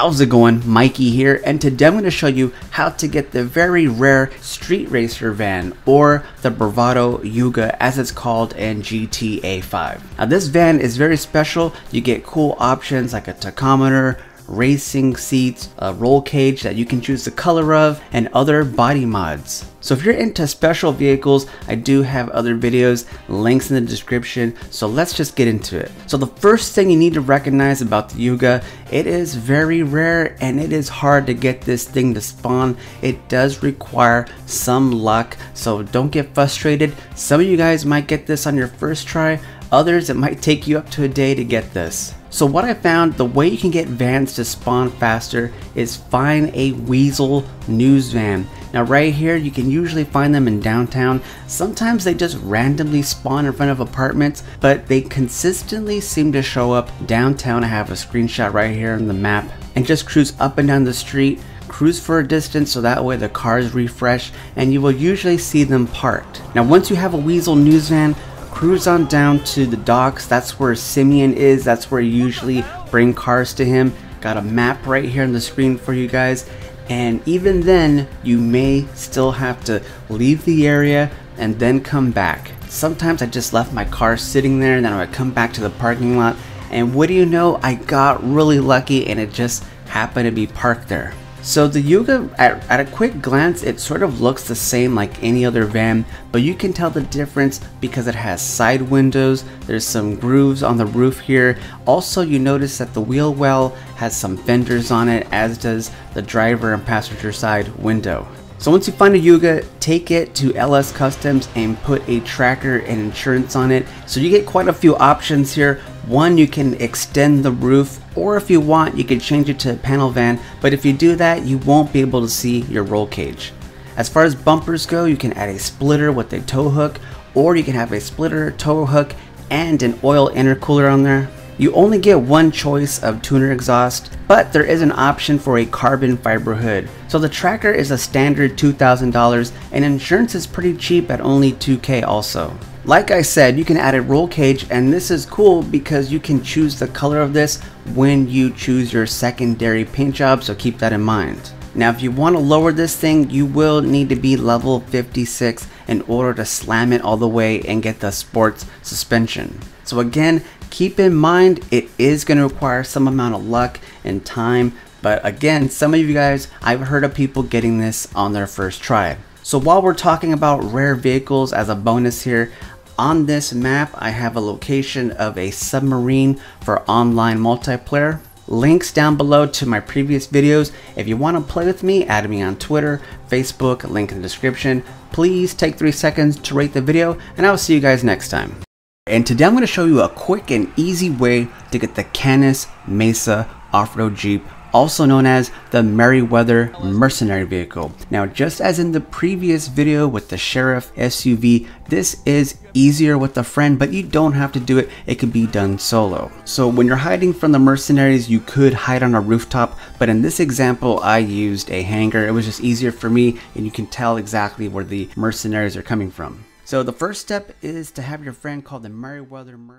How's it going? Mikey here, and today I'm going to show you how to get the very rare Street Racer van, or the Bravado Youga as it's called in GTA 5. Now this van is very special, you get cool options like a tachometer, racing seats, a roll cage that you can choose the color of, and other body mods. So if you're into special vehicles, I do have other videos, links in the description, so let's just get into it. So the first thing you need to recognize about the Youga, it is very rare and it is hard to get this thing to spawn. It does require some luck, so don't get frustrated. Some of you guys might get this on your first try, others it might take you up to a day to get this. So what I found, the way you can get vans to spawn faster is find a Weazel news van. Now right here, you can usually find them in downtown. Sometimes they just randomly spawn in front of apartments, but they consistently seem to show up downtown. I have a screenshot right here on the map and just cruise up and down the street cruise for a distance so that way the cars refresh and you will usually see them parked. Now once you have a Weazel news van, cruise on down to the docks. That's where Simeon is. That's where you usually bring cars to him. Got a map right here on the screen for you guys. And even then, you may still have to leave the area and then come back. Sometimes I just left my car sitting there and then I would come back to the parking lot. And what do you know? I got really lucky and it just happened to be parked there. So the Youga, at, at, a quick glance, it sort of looks the same like any other van, but you can tell the difference because it has side windows, there's some grooves on the roof here. Also, you notice that the wheel well has some fenders on it, as does the driver and passenger side window. So once you find a Youga, take it to LS Customs and put a tracker and insurance on it. So you get quite a few options here. One, you can extend the roof, or if you want, you can change it to a panel van, but if you do that, you won't be able to see your roll cage. As far as bumpers go, you can add a splitter with a tow hook, or you can have a splitter, tow hook, and an oil intercooler on there. You only get one choice of tuner exhaust, but there is an option for a carbon fiber hood. So the tracker is a standard $2,000 and insurance is pretty cheap at only 2k also. Like I said, you can add a roll cage and this is cool because you can choose the color of this when you choose your secondary paint job, so keep that in mind. Now if you want to lower this thing, you will need to be level 56 in order to slam it all the way and get the sports suspension. So again, keep in mind it is going to require some amount of luck and time but again some of you guys I've heard of people getting this on their first try so while we're talking about rare vehicles as a bonus here on this map I have a location of a submarine for online multiplayer. Links down below to my previous videos. If you want to play with me add me on Twitter Facebook link in the description. Please take three seconds to rate the video and I will see you guys next time. And today I'm going to show you a quick and easy way to get the Canis Mesa off-road Jeep also known as the Merryweather Mercenary Vehicle. Now just as in the previous video with the Sheriff SUV, this is easier with a friend, but you don't have to do it, it can be done solo. So when you're hiding from the mercenaries, you could hide on a rooftop, but in this example I used a hangar, it was just easier for me and you can tell exactly where the mercenaries are coming from. So the first step is to have your friend call the Merryweather Mer